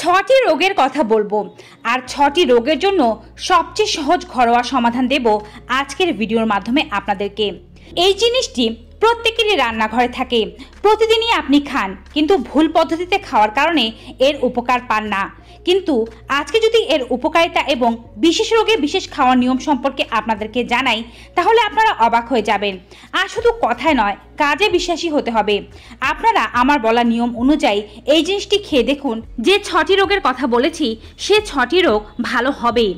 ছটি রোগের কথা বলব। আর ছটি রোগের জন্য সবচেয়ে সহজ ঘরোয়া সমাধান দেব আজকের ভিডিওর মাধ্যমে আপনাদেরকে। এই জিনিসটি প্রত্যেকেরই রান্নাঘরে থাকে। প্রতিদিনই আপনি খান, কিন্তু ভুল পদ্ধতিতে খাওয়ার কারণে এর উপকার পান না। কিন্তু আজকে যদি এর উপকারিতা এবং বিশেষ রোগে বিশেষ খাওয়ার নিয়ম সম্পর্কে আপনাদেরকে জানাই, তাহলে আপনারা অবাক হয়ে যাবেন। আর শুধু কথায় নয়, কাজে বিশ্বাসী হতে হবে। আপনারা আমার বলা নিয়ম অনুযায়ী এই জিনিসটি খেয়ে দেখুন, যে ছটি রোগের কথা বলেছি, সে ছটি রোগ ভালো হবেই।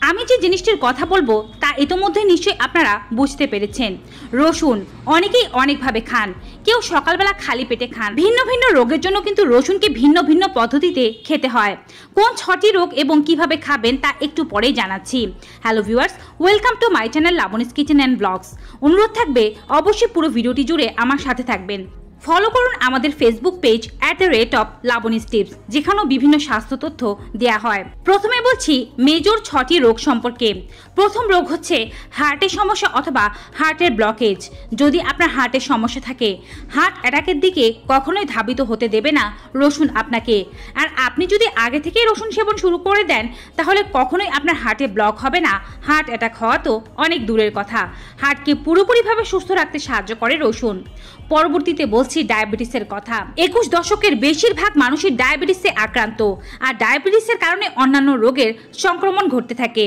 আমি যে জিনিসটির কথা বলব, তা ইতোমধ্যে নিশ্চয়ই আপনারা বুঝতে পেরেছেন। রসুন, অনেকেই অনেকভাবে খান। কেউ সকালবেলা খালি পেটে খান। ভিন্ন ভিন্ন রোগের জন্য কিন্তু রসুনকে ভিন্ন ভিন্ন পদ্ধতিতে খেতে হয়। কোন ছটি রোগ এবং কীভাবে খাবেন তা একটু পরেই জানাচ্ছি। Hello viewers, welcome to my channel Labani's kitchen and blogs. অনুরোধ থাকবে, অবশ্যই পুরো ভিডিওটি জুড়ে আমার সাথে থাকবেন। ফলো করুন আমাদের Facebook page at the rate of Labani tips যেখানেও বিভিন্ন স্বাস্থ্য তথ্য দেওয়া হয়। প্রথমে বলছি মেজর ছটি রোগ সম্পর্কে। প্রথম রোগ হচ্ছে হার্টের সমস্যা অথবা হার্টের ব্লকেজ যদি আপনার হার্টের সমস্যা থাকে হার্ট অ্যাটাকের দিকে কখনোই ধাবিত হতে দেবে না রসুন আপনাকে। আর আপনি যদি আগে থেকেই রসুন সেবন শুরু করে দেন, তাহলে কখনোই আপনার হার্টে ব্লক হবে না। হার্ট অ্যাটাক হওয়া তো অনেক দূরের কথা। হার্টকে পুরোপুরিভাবে সুস্থ রাখতে সাহায্য করে রসুন। পরবর্তীতে বলছি ডায়াবেটিসের কথা। একুশ দশকের বেশিরভাগ মানুষই ডায়াবেটিসে আক্রান্ত। আর ডায়াবেটিসের কারণে অন্যান্য রোগের সংক্রমণ ঘটতে থাকে।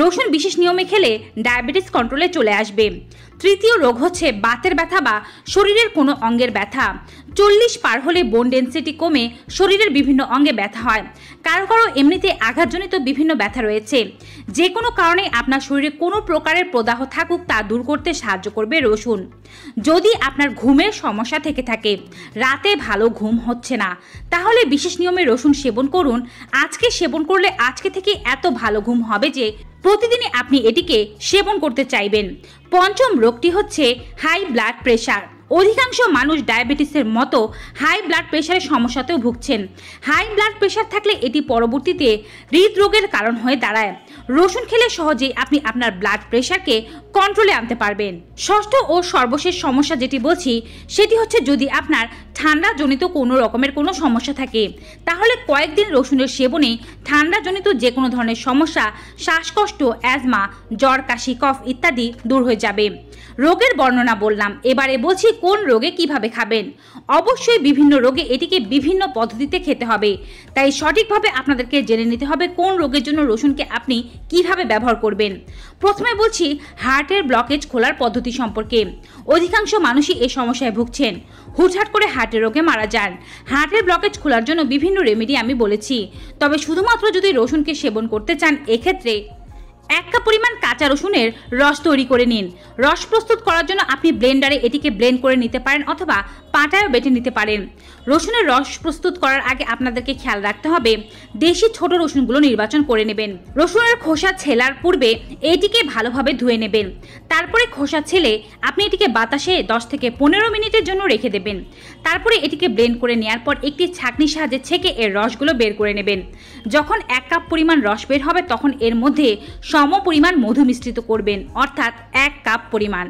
রসুন বিশেষ নিয়মে খেলে ডায়াবেটিস কন্ট্রোলে চলে আসবে। তৃতীয় রোগ হচ্ছে বাতের ব্যথা বা শরীরের কোনো অঙ্গের ব্যথা। চল্লিশ পার হলে বোন ডেন্সিটি কমে শরীরের বিভিন্ন অঙ্গে ব্যথা হয়। কারও কারও এমনিতে আঘাতজনিত বিভিন্ন ব্যথা রয়েছে। যে কোনো কারণে আপনার শরীরে কোনো প্রকারের প্রদাহ থাকুক তা দূর করতে সাহায্য করবে রসুন। যদি আপনার ঘুমের সমস্যা থেকে থাকে, রাতে ভালো ঘুম হচ্ছে না, তাহলে বিশেষ নিয়মে রসুন সেবন করুন। আজকে সেবন করলে আজকে থেকে এত ভালো ঘুম হবে যে প্রতিদিনই আপনি এটিকে সেবন করতে চাইবেন। পঞ্চম রোগটি হচ্ছে হাই ব্লাড প্রেশার অধিকাংশ মানুষ ডায়াবেটিসের মতো হাই ব্লাড প্রেশারের সমস্যাতেও ভুগছেন। হাই ব্লাড প্রেশার থাকলে এটি পরবর্তীতে হৃদরোগের কারণ হয়ে দাঁড়ায়। রসুন খেলে সহজেই আপনি আপনার ব্লাড প্রেশারকে কন্ট্রোলে আনতে পারবেন। ষষ্ঠ ও সর্বশেষ সমস্যা যেটি বলছি, সেটি হচ্ছে যদি আপনার ঠান্ডাজনিত কোনো রকমের কোনো সমস্যা থাকে। তাহলে কয়েকদিন রসুনের সেবনে ঠান্ডাজনিত যে কোনো ধরনের সমস্যা, শ্বাসকষ্ট, অ্যাজমা, জ্বর, কাশি, কফ ইত্যাদি দূর হয়ে যাবে। রোগের বর্ণনা বললাম। এবারে বলছি কোন রোগে কীভাবে খাবেন? অবশ্যই বিভিন্ন রোগে এটিকে বিভিন্ন পদ্ধতিতে খেতে হবে। তাই সঠিকভাবে আপনাদেরকে জেনে নিতে হবে কোন রোগের জন্য রসুনকে আপনি কীভাবে ব্যবহার করবেন। প্রথমে বলছি, হার্টের ব্লকেজ খোলার পদ্ধতি সম্পর্কে। অধিকাংশ মানুষই এ সমস্যায় ভুগছেন। হুটহাট করে হার্টের রোগে মারা যান। হার্টের ব্লকেজ খোলার জন্য বিভিন্ন রেমেডি আমি বলেছি। তবে শুধুমাত্র যদি রসুনকে সেবন করতে চান, এক্ষেত্রে এক কাপ পরিমাণ কাঁচা রসুনের রস তৈরি করে নিন। রস প্রস্তুত করার জন্য আপনি ব্লেন্ডারে এটিকে ব্লেন্ড করে নিতে পারেন অথবা পাটায়ও বেটে নিতে পারেন। রসুনের রস প্রস্তুত করার আগে আপনাদেরকে খেয়াল রাখতে হবে, দেশি ছোট রসুনগুলো নির্বাচন করে নেবেন। রসুনের খোসা ছেলার পূর্বে এটিকে ভালোভাবে ধুয়ে নেবেন। তারপরে খোসা ছেলে আপনি এটিকে বাতাসে দশ থেকে পনেরো মিনিটের জন্য রেখে দেবেন। তারপরে এটিকে ব্লেন্ড করে নেওয়ার পর একটি ছাঁকনির সাহায্যে ছেঁকে এর রসগুলো বের করে নেবেন। যখন এক কাপ পরিমাণ রস বের হবে, তখন এর মধ্যে সম পরিমাণ মধু মিশ্রিত করবেন, অর্থাৎ এক কাপ পরিমাণ।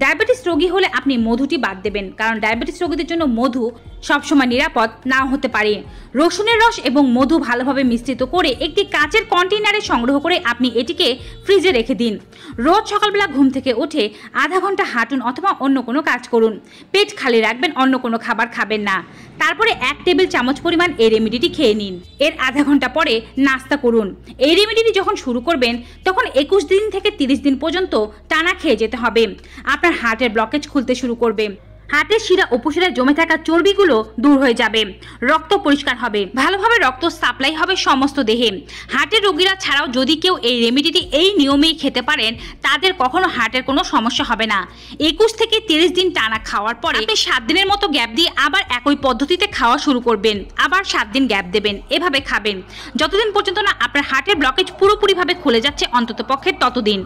ডায়াবেটিস রোগী হলে আপনি মধুটি বাদ দেবেন, কারণ ডায়াবেটিস রোগীদের জন্য মধু সবসময় নিরাপদ নাও হতে পারে। রসুনের রস এবং মধু ভালোভাবে মিশ্রিত করে একটি কাঁচের কন্টেনারে সংগ্রহ করে আপনি এটিকে ফ্রিজে রেখে দিন। রোজ সকালবেলা ঘুম থেকে উঠে আধা ঘণ্টা হাঁটুন অথবা অন্য কোনো কাজ করুন। পেট খালি রাখবেন, অন্য কোনো খাবার খাবেন না। তারপরে এক টেবিল চামচ পরিমাণ এই রেমেডিটি খেয়ে নিন। এর আধা ঘণ্টা পরে নাস্তা করুন। এই রেমেডিটি যখন শুরু করবেন তখন একুশ দিন থেকে তিরিশ দিন পর্যন্ত টানা খেয়ে যেতে হবে। আপনার হার্টের ব্লকেজ খুলতে শুরু করবে। হার্টের শিরা উপশিরায় জমে থাকা চর্বিগুলো দূর হয়ে যাবে। রক্ত পরিষ্কার হবে। ভালোভাবে রক্ত সাপ্লাই হবে সমস্ত দেহে। হার্টের রোগীরা ছাড়াও যদি কেউ এই রেমেডিটি এই নিয়মেই খেতে পারেন, তাদের কখনো হার্টের কোনো সমস্যা হবে না। একুশ থেকে তিরিশ দিন টানা খাওয়ার পরে আপনি সাত দিনের মতো গ্যাপ দিয়ে আবার একই পদ্ধতিতে খাওয়া শুরু করবেন। আবার সাত দিন গ্যাপ দেবেন। এভাবে খাবেন। যতদিন পর্যন্ত না আপনার হার্টের ব্লকেজ পুরোপুরিভাবে খুলে যাচ্ছে অন্তত পক্ষে ততদিন।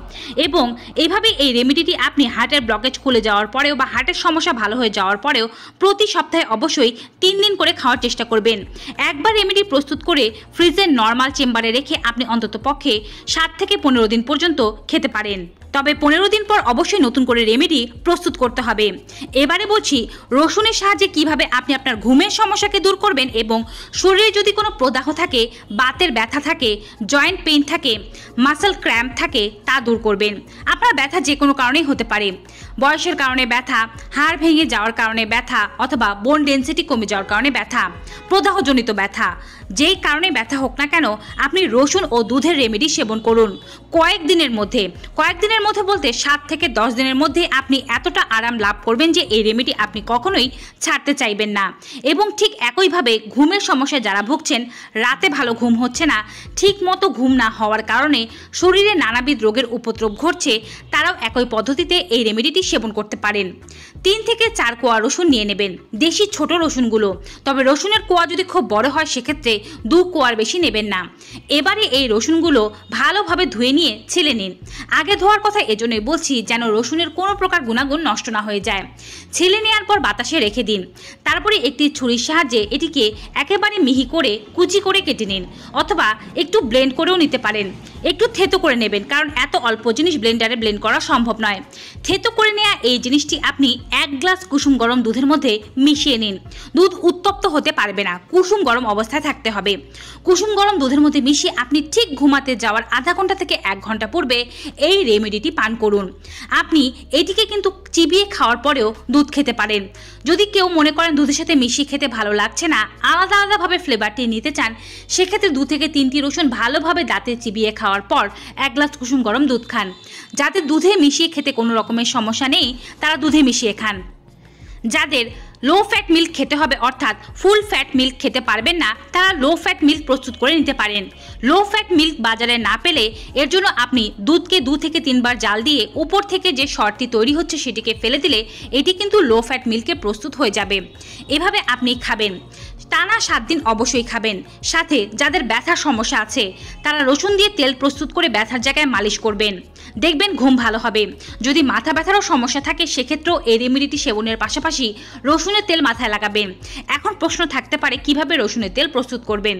এবং এইভাবে এই রেমেডিটি আপনি হার্টের ব্লকেজ খুলে যাওয়ার পরেও বা হার্টের সমস্যা ভালো হয়ে যাওয়ার পরেও প্রতি সপ্তাহে অবশ্যই তিন দিন করে খাওয়ার চেষ্টা করবেন। একবার রেমেডি প্রস্তুত করে ফ্রিজের নর্মাল চেম্বারে রেখে আপনি অন্তত পক্ষে সাত থেকে পনেরো দিন পর্যন্ত খেতে পারেন। তবে পনেরো দিন পর অবশ্যই নতুন করে রেমেডি প্রস্তুত করতে হবে। এবারে বলছি, রসুনের সাহায্যে কীভাবে আপনি আপনার ঘুমের সমস্যাকে দূর করবেন এবং শরীরে যদি কোনো প্রদাহ থাকে, বাতের ব্যথা থাকে জয়েন্ট পেইন থাকে মাসেল ক্র্যাম্প থাকে, তা দূর করবেন। আপনার ব্যথা যে কোনো কারণেই হতে পারে। বয়সের কারণে ব্যথা, হাড় ভেঙে যাওয়ার কারণে ব্যথা অথবা বোন ডেন্সিটি কমে যাওয়ার কারণে ব্যথা, প্রদাহজনিত ব্যথা। যেই কারণে ব্যথা হোক না কেন, আপনি রসুন ও দুধের রেমেডি সেবন করুন। কয়েকদিনের মধ্যে কয়েকদিনের মধ্যে বলতে সাত থেকে দশ দিনের মধ্যে আপনি এতটা আরাম লাভ করবেন যে এই রেমেডি আপনি কখনোই ছাড়তে চাইবেন না। এবং ঠিক একইভাবে ঘুমের সমস্যায় যারা ভুগছেন, রাতে ভালো ঘুম হচ্ছে না ঠিক মতো ঘুম না হওয়ার কারণে শরীরে নানাবিধ রোগের উপদ্রব ঘটছে, তারাও একই পদ্ধতিতে এই রেমেডিটি সেবন করতে পারেন। তিন থেকে চার কোয়া রসুন নিয়ে নেবেন, দেশি ছোট রসুনগুলো। তবে রসুনের কোয়া যদি খুব বড় হয়, সেক্ষেত্রে দু কোয়ার বেশি নেবেন না। এবারে এই রসুনগুলো ভালোভাবে ধুয়ে নিয়ে ছেলে নিন। আগে ধোয়ার কথা এজন্যই বলছি যেন রসুনের কোনো প্রকার গুণাগুণ নষ্ট না হয়ে যায়। ছেলে নেওয়ার পর বাতাসে রেখে দিন। তারপরে একটি ছুরির সাহায্যে এটিকে একেবারে মিহি করে কুচি করে কেটে নিন, অথবা একটু ব্লেন্ড করেও নিতে পারেন। একটু থেতো করে নেবেন, কারণ এত অল্প জিনিস ব্লেন্ডারে ব্লেন্ড করা সম্ভব নয়। থেতো করে নেওয়া এই জিনিসটি আপনি এক গ্লাস কুসুম গরম দুধের মধ্যে মিশিয়ে নিন। দুধ উত্তপ্ত হতে পারবে না। কুসুম গরম অবস্থায় থাকতে হবে। কুসুম গরম দুধের মধ্যে মিশিয়ে আপনি ঠিক ঘুমাতে যাওয়ার আধা ঘণ্টা থেকে এক ঘণ্টা পূর্বে এই রেমেডিটি পান করুন। আপনি এটিকে কিন্তু চিবিয়ে খাওয়ার পরেও দুধ খেতে পারেন। যদি কেউ মনে করেন দুধের সাথে মিশিয়ে খেতে ভালো লাগছে না, আলাদা আলাদাভাবে ফ্লেভারটি নিতে চান, সেক্ষেত্রে দু থেকে তিনটি রসুন ভালোভাবে দাঁতে চিবিয়ে খাওয়ার পর এক গ্লাস কুসুম গরম দুধ খান। যাতে দুধে মিশিয়ে খেতে কোনো রকমের সমস্যা নেই, তারা দুধে মিশিয়ে খান। যাদের লো ফ্যাট মিল্ক খেতে হবে অর্থাৎ ফুল ফ্যাট মিল্ক খেতে পারবেন না, তারা লো ফ্যাট মিল্ক প্রস্তুত করে নিতে পারেন। লো ফ্যাট মিল্ক বাজারে না পেলে এর জন্য আপনি দুধকে দু থেকে তিনবার জাল দিয়ে উপর থেকে যে শর্টটি তৈরি হচ্ছে সেটিকে ফেলে দিলে এটি কিন্তু লো ফ্যাট মিল্কে প্রস্তুত হয়ে যাবে। এভাবে আপনি খাবেন। টানা সাত দিন অবশ্যই খাবেন। সাথে যাদের ব্যথার সমস্যা আছে, তারা রসুন দিয়ে তেল প্রস্তুত করে ব্যথার জায়গায় মালিশ করবেন। দেখবেন ঘুম ভালো হবে। যদি মাথা ব্যথারও সমস্যা থাকে, সেক্ষেত্রেও এই রেমিডিটি সেবনের পাশাপাশি রসুনের তেল মাথায় লাগাবেন এখন প্রশ্ন থাকতে পারে, কীভাবে রসুনের তেল প্রস্তুত করবেন?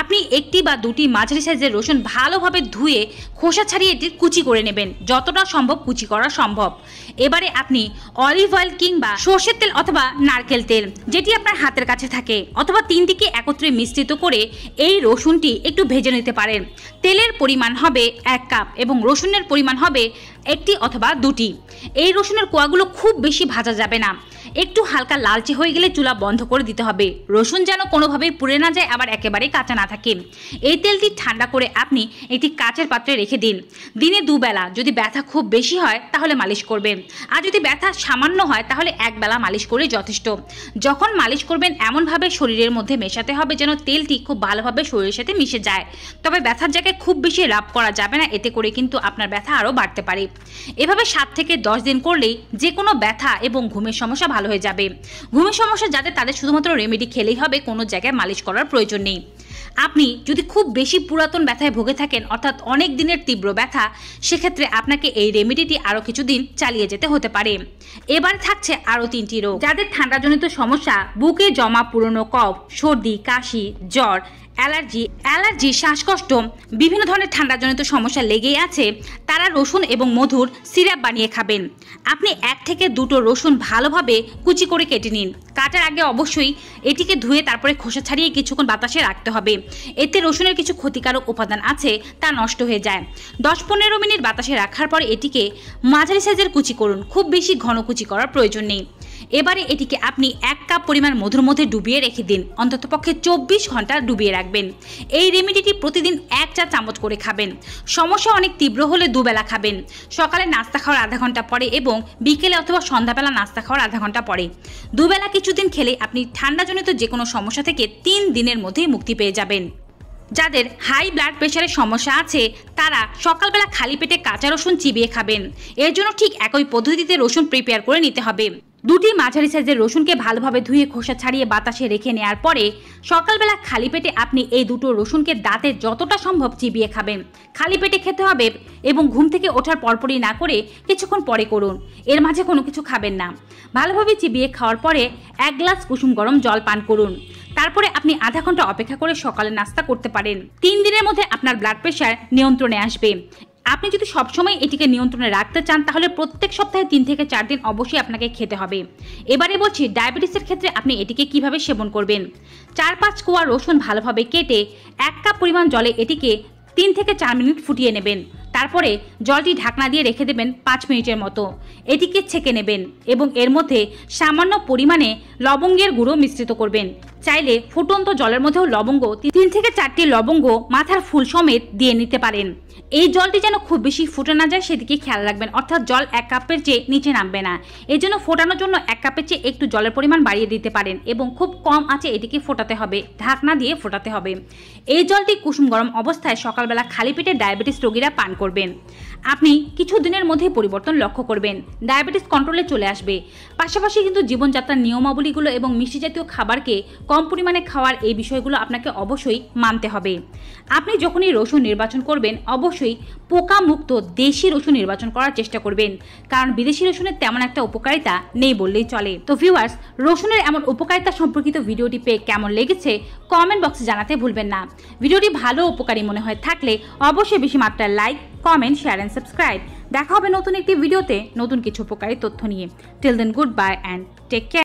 আপনি একটি বা দুটি মাঝারি সাইজের রসুন ভালোভাবে ধুয়ে খোসা ছাড়িয়ে এটি কুচি করে নেবেন। যতটা সম্ভব কুচি করা সম্ভব। এবারে আপনি অলিভ অয়েল কিংবা সর্ষের তেল অথবা নারকেল তেল, যেটি আপনার হাতের কাছে থাকে, অথবা তিনটিকে একত্রে মিশ্রিত করে এই রসুনটি একটু ভেজে নিতে পারেন। তেলের পরিমাণ হবে এক কাপ এবং রসুনের পরিমাণ হবে একটি অথবা দুটি। এই রসুনের কোয়াগুলো খুব বেশি ভাজা যাবে না। একটু হালকা লালচে হয়ে গেলে চুলা বন্ধ করে দিতে হবে। রসুন যেন কোনোভাবেই পুড়ে না যায়, আবার একেবারে কাঁচা না থাকে। এই তেলটি ঠান্ডা করে আপনি একটি কাচের পাত্রে রেখে দিন। দিনে দুবেলা, যদি ব্যথা খুব বেশি হয়, তাহলে মালিশ করবেন। আর যদি ব্যথা সামান্য হয়, তাহলে এক বেলা মালিশ করে যথেষ্ট। যখন মালিশ করবেন, এমনভাবে শরীরের মধ্যে মেশাতে হবে যেন তেলটি খুব ভালোভাবে শরীরের সাথে মিশে যায়। তবে ব্যথার জায়গায় খুব বেশি লাভ করা যাবে না, এতে করে কিন্তু আপনার ব্যথা আরও বাড়তে পারে। এভাবে সাত থেকে দশ দিন করলেই যে কোনো ব্যথা এবং ঘুমের সমস্যা হয়ে যাবে। ঘুমের সমস্যা যাদের তাদের শুধুমাত্র রেমেডি খেলেই হবে, কোনো জায়গায় মালিশ করার প্রয়োজন নেই। আপনি যদি খুব বেশি পুরাতন ব্যথায় ভুগে থাকেন, অর্থাৎ অনেক দিনের তীব্র ব্যথা, সেক্ষেত্রে আপনাকে এই রেমেডিটি আরও কিছুদিন চালিয়ে যেতে হতে পারে। এবার থাকছে আরও তিনটি রোগ। যাদের ঠান্ডাজনিত সমস্যা, বুকে জমা পুরনো কফ, সর্দি, কাশি, জ্বর অ্যালার্জি অ্যালার্জি, শ্বাসকষ্ট, বিভিন্ন ধরনের ঠান্ডাজনিত সমস্যা লেগেই আছে, তারা রসুন এবং মধুর সিরাপ বানিয়ে খাবেন। আপনি এক থেকে দুটো রসুন ভালোভাবে কুচি করে কেটে নিন। কাটার আগে অবশ্যই এটিকে ধুয়ে তারপরে খোসা ছাড়িয়ে কিছুক্ষণ বাতাসে রাখতে হবে। এতে রসুনের কিছু ক্ষতিকারক উপাদান আছে, তা নষ্ট হয়ে যায়। দশ পনেরো মিনিট বাতাসে রাখার পর এটিকে মাঝারি সাইজের কুচি করুন। খুব বেশি ঘন কুচি করার প্রয়োজন নেই। এবারে এটিকে আপনি এক কাপ পরিমাণ মধুর মধ্যে ডুবিয়ে রেখে দিন। অন্ততপক্ষে চব্বিশ ঘণ্টা ডুবিয়ে রাখবেন। এই রেমেডিটি প্রতিদিন এক চা চামচ করে খাবেন। সমস্যা অনেক তীব্র হলে দুবেলা খাবেন। সকালে নাস্তা খাওয়ার আধা ঘণ্টা পরে এবং বিকেলে অথবা সন্ধ্যাবেলা নাস্তা খাওয়ার আধা ঘণ্টা পরে। দুবেলা কিছুদিন খেলে আপনি ঠান্ডাজনিত যে কোনো সমস্যা থেকে তিন দিনের মধ্যেই মুক্তি পেয়ে যাবেন। যাদের হাই ব্লাড প্রেশারের সমস্যা আছে, তারা সকালবেলা খালি পেটে কাঁচা রসুন চিবিয়ে খাবেন। এর জন্য ঠিক একই পদ্ধতিতে রসুন প্রিপেয়ার করে নিতে হবে। দুটি মাঝারি সাইজের রসুনকে ভালোভাবে ধুয়ে খোসা ছাড়িয়ে বাতাসে রেখে নেওয়ার পরে সকালবেলা খালি পেটে আপনি এই দুটো রসুনকে দাঁতে যতটা সম্ভব চিবিয়ে খাবেন। খালি পেটে খেতে হবে এবং ঘুম থেকে ওঠার পরপরই না করে কিছুক্ষণ পরে করুন। এর মাঝে কোনো কিছু খাবেন না। ভালোভাবে চিবিয়ে খাওয়ার পরে এক গ্লাস কুসুম গরম জল পান করুন। তারপরে আপনি আধা ঘণ্টা অপেক্ষা করে সকালে নাস্তা করতে পারেন। তিন দিনের মধ্যে আপনার ব্লাড প্রেশার নিয়ন্ত্রণে আসবে। আপনি যদি সবসময় এটিকে নিয়ন্ত্রণে রাখতে চান, তাহলে প্রত্যেক সপ্তাহে তিন থেকে চার দিন অবশ্যই আপনাকে খেতে হবে। এবারে বলছি, ডায়াবেটিসের ক্ষেত্রে আপনি এটিকে কীভাবে সেবন করবেন? চার পাঁচ কোয়া রসুন ভালোভাবে কেটে এক কাপ পরিমাণ জলে এটিকে তিন থেকে চার মিনিট ফুটিয়ে নেবেন। তারপরে জলটি ঢাকনা দিয়ে রেখে দেবেন পাঁচ মিনিটের মতো। এটিকে ছেঁকে নেবেন এবং এর মধ্যে সামান্য পরিমাণে লবঙ্গের গুঁড়ো মিশ্রিত করবেন। চাইলে ফুটন্ত জলের মধ্যেও লবঙ্গ, তিন থেকে চারটি লবঙ্গ মাথার ফুল সমেত দিয়ে নিতে পারেন। এই জলটি যেন খুব বেশি ফুটে না যায় সেদিকে খেয়াল রাখবেন। অর্থাৎ জল এক কাপের চেয়ে নিচে নামবে না। এই জন্য ফোটানোর জন্য এক কাপের চেয়ে একটু জলের পরিমাণ বাড়িয়ে দিতে পারেন এবং খুব কম আছে এটিকে ফোটাতে হবে, ঢাকনা দিয়ে ফোটাতে হবে। এই জলটি কুসুম গরম অবস্থায় সকালবেলা খালি পেটে ডায়াবেটিস রোগীরা পান করবেন। আপনি কিছু দিনের মধ্যেই পরিবর্তন লক্ষ্য করবেন। ডায়াবেটিস কন্ট্রোলে চলে আসবে। পাশাপাশি কিন্তু জীবনযাত্রার নিয়মাবলীগুলো এবং মিষ্টি জাতীয় খাবারকে কম পরিমাণে খাওয়ার এই বিষয়গুলো আপনাকে অবশ্যই মানতে হবে। আপনি যখনই রসুন নির্বাচন করবেন, অবশ্যই পোকামুক্ত দেশি রসুন নির্বাচন করার চেষ্টা করবেন। কারণ বিদেশি রসুনের তেমন একটা উপকারিতা নেই বললেই চলে। তো ভিউয়ার্স রসুনের এমন উপকারিতা সম্পর্কিত ভিডিওটি পেয়ে কেমন লেগেছে কমেন্ট বক্সে জানাতে ভুলবেন না। ভিডিওটি ভালো উপকারী মনে হয় থাকলে অবশ্যই বেশি মাত্রায় like comment share and subscribe দেখা হবে নতুন একটি ভিডিওতে নতুন কিছু উপকারী তথ্য নিয়ে। Till then goodbye and take care